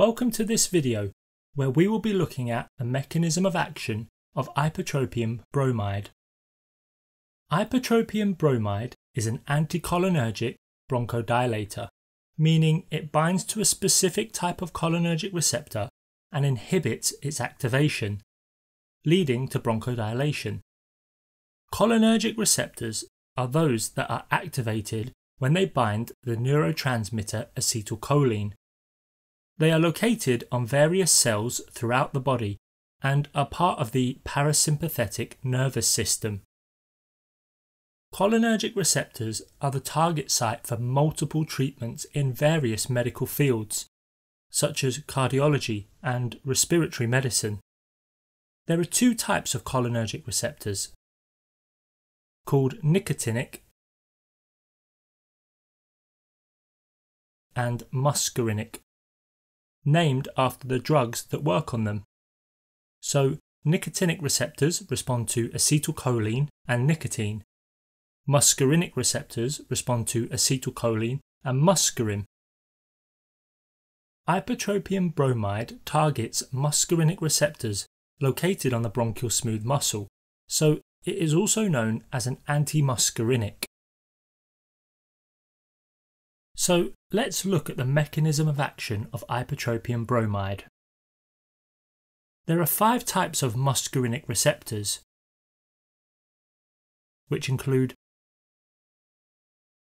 Welcome to this video where we will be looking at the mechanism of action of ipratropium bromide. Ipratropium bromide is an anticholinergic bronchodilator, meaning it binds to a specific type of cholinergic receptor and inhibits its activation, leading to bronchodilation. Cholinergic receptors are those that are activated when they bind the neurotransmitter acetylcholine. They are located on various cells throughout the body and are part of the parasympathetic nervous system. Cholinergic receptors are the target site for multiple treatments in various medical fields, such as cardiology and respiratory medicine. There are two types of cholinergic receptors called nicotinic and muscarinic, named after the drugs that work on them. So, nicotinic receptors respond to acetylcholine and nicotine. Muscarinic receptors respond to acetylcholine and muscarine. Ipratropium bromide targets muscarinic receptors located on the bronchial smooth muscle, so it is also known as an antimuscarinic. So let's look at the mechanism of action of ipratropium bromide. There are five types of muscarinic receptors, which include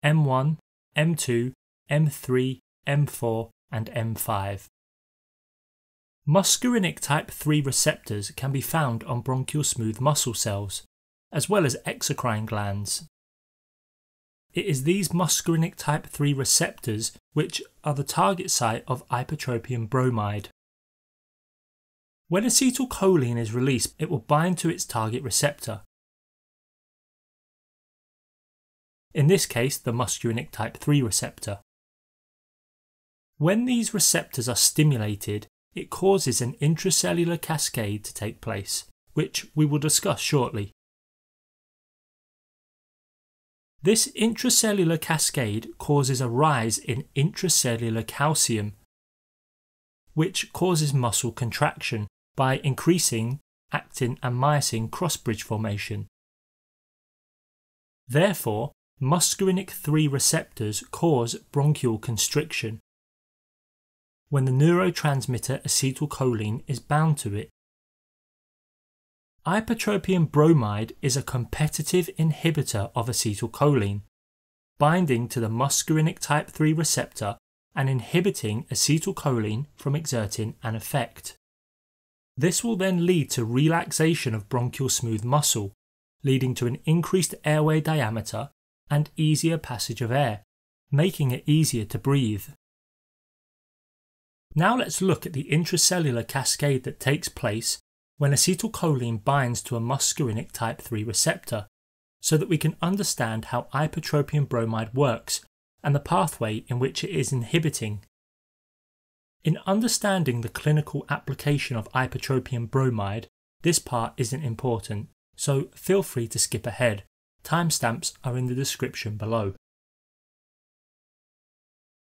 M1, M2, M3, M4, and M5. Muscarinic type 3 receptors can be found on bronchial smooth muscle cells, as well as exocrine glands. It is these muscarinic type 3 receptors which are the target site of ipratropium bromide. When acetylcholine is released, it will bind to its target receptor. In this case, the muscarinic type 3 receptor. When these receptors are stimulated, it causes an intracellular cascade to take place, which we will discuss shortly. This intracellular cascade causes a rise in intracellular calcium, which causes muscle contraction by increasing actin and myosin crossbridge formation. Therefore, muscarinic 3 receptors cause bronchial constriction when the neurotransmitter acetylcholine is bound to it. Ipratropium bromide is a competitive inhibitor of acetylcholine, binding to the muscarinic type 3 receptor and inhibiting acetylcholine from exerting an effect. This will then lead to relaxation of bronchial smooth muscle, leading to an increased airway diameter and easier passage of air, making it easier to breathe. Now let's look at the intracellular cascade that takes place when acetylcholine binds to a muscarinic type 3 receptor, so that we can understand how ipratropium bromide works and the pathway in which it is inhibiting. In understanding the clinical application of ipratropium bromide, this part isn't important, so feel free to skip ahead. Timestamps are in the description below.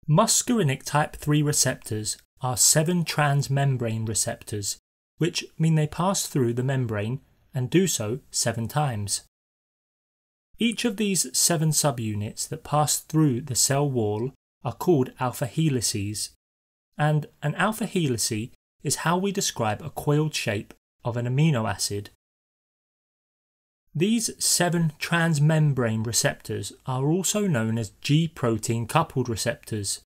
Muscarinic type 3 receptors are seven transmembrane receptors, which mean they pass through the membrane and do so seven times. Each of these seven subunits that pass through the cell wall are called alpha helices, and an alpha helice is how we describe a coiled shape of an amino acid. These seven transmembrane receptors are also known as G protein coupled receptors.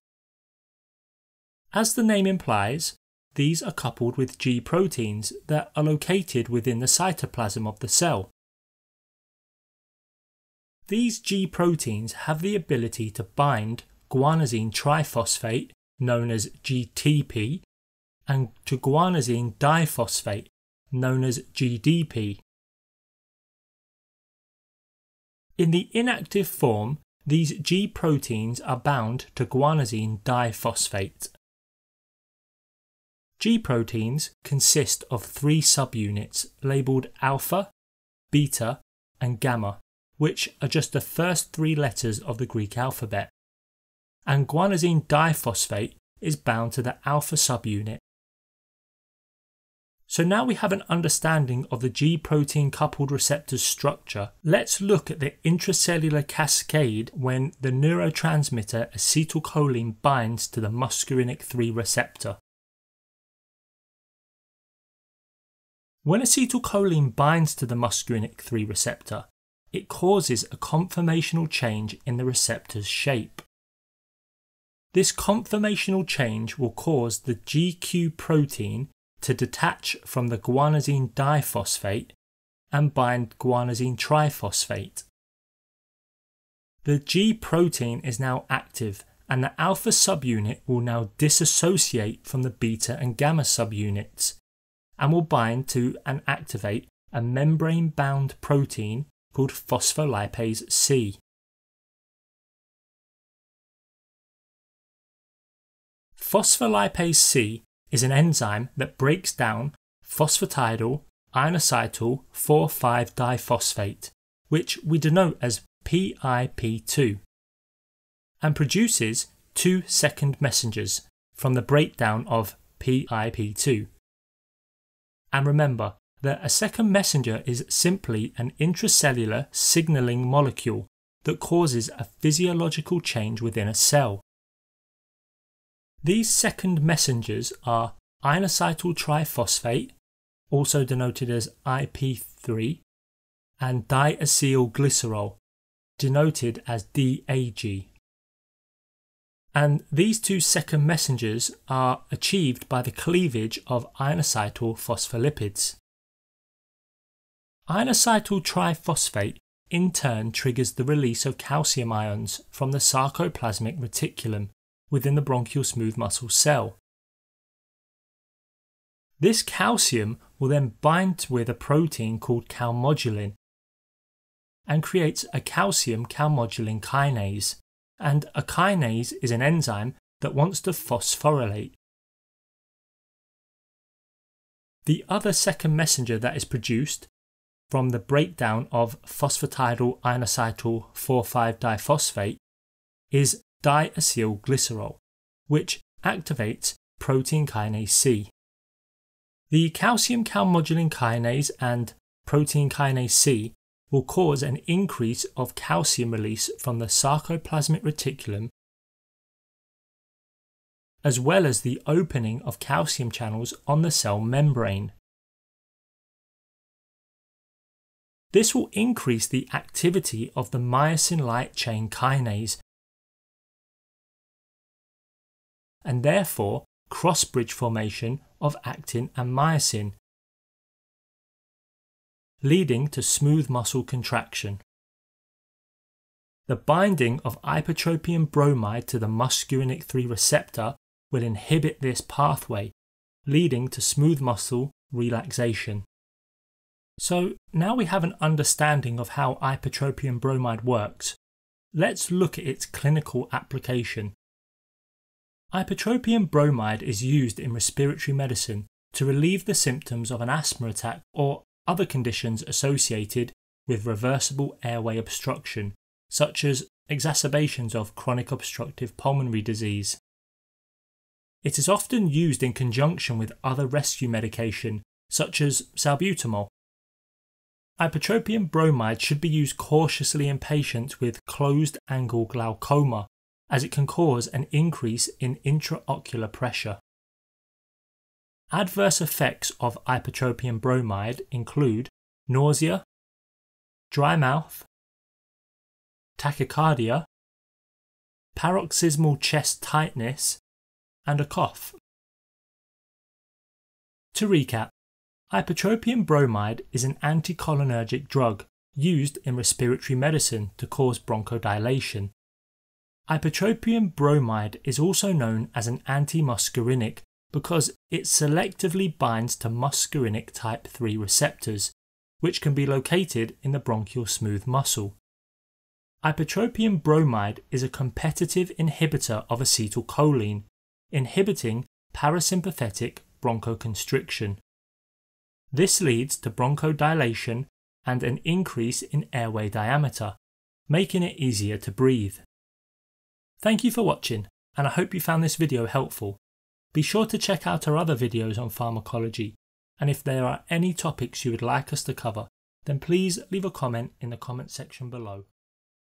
As the name implies, these are coupled with G proteins that are located within the cytoplasm of the cell. These G proteins have the ability to bind guanosine triphosphate, known as GTP, and to guanosine diphosphate, known as GDP. In the inactive form, these G proteins are bound to guanosine diphosphate. G proteins consist of three subunits labelled alpha, beta, and gamma, which are just the first three letters of the Greek alphabet. And guanosine diphosphate is bound to the alpha subunit. So now we have an understanding of the G protein coupled receptor's structure. Let's look at the intracellular cascade when the neurotransmitter acetylcholine binds to the muscarinic 3 receptor. When acetylcholine binds to the muscarinic 3 receptor, it causes a conformational change in the receptor's shape. This conformational change will cause the GQ protein to detach from the guanosine diphosphate and bind guanosine triphosphate. The G protein is now active and the alpha subunit will now dissociate from the beta and gamma subunits and will bind to and activate a membrane bound protein called phospholipase C. Phospholipase C is an enzyme that breaks down phosphatidyl inositol 4,5 diphosphate, which we denote as PIP2, and produces two second messengers from the breakdown of PIP2. And remember that a second messenger is simply an intracellular signaling molecule that causes a physiological change within a cell. These second messengers are inositol triphosphate, also denoted as IP3, and diacylglycerol, denoted as DAG and these two second messengers are achieved by the cleavage of inositol phospholipids. Inositol triphosphate in turn triggers the release of calcium ions from the sarcoplasmic reticulum within the bronchial smooth muscle cell. This calcium will then bind with a protein called calmodulin and creates a calcium calmodulin kinase and a kinase is an enzyme that wants to phosphorylate. The other second messenger that is produced from the breakdown of phosphatidyl inositol 4,5 diphosphate is diacylglycerol, which activates protein kinase C. The calcium calmodulin kinase and protein kinase C will cause an increase of calcium release from the sarcoplasmic reticulum as well as the opening of calcium channels on the cell membrane. This will increase the activity of the myosin light chain kinase and therefore cross bridge formation of actin and myosin, leading to smooth muscle contraction. The binding of ipratropium bromide to the muscarinic 3 receptor will inhibit this pathway, leading to smooth muscle relaxation. So now we have an understanding of how ipratropium bromide works. Let's look at its clinical application. Ipratropium bromide is used in respiratory medicine to relieve the symptoms of an asthma attack or other conditions associated with reversible airway obstruction, such as exacerbations of chronic obstructive pulmonary disease. It is often used in conjunction with other rescue medication, such as salbutamol. Ipratropium bromide should be used cautiously in patients with closed angle glaucoma, as it can cause an increase in intraocular pressure. Adverse effects of ipratropium bromide include nausea, dry mouth, tachycardia, paroxysmal chest tightness, and a cough. To recap, ipratropium bromide is an anticholinergic drug used in respiratory medicine to cause bronchodilation. Ipratropium bromide is also known as an antimuscarinic because it selectively binds to muscarinic type 3 receptors, which can be located in the bronchial smooth muscle. Ipratropium bromide is a competitive inhibitor of acetylcholine, inhibiting parasympathetic bronchoconstriction. This leads to bronchodilation and an increase in airway diameter, making it easier to breathe. Thank you for watching, and I hope you found this video helpful. Be sure to check out our other videos on pharmacology, and if there are any topics you would like us to cover, then please leave a comment in the comment section below.